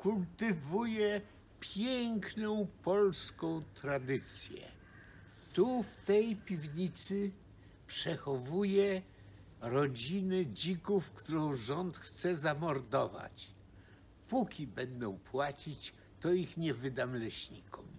kultywuje piękną polską tradycję. Tu, w tej piwnicy, przechowuje rodziny dzików, którą rząd chce zamordować. Póki będą płacić, to ich nie wydam leśnikom.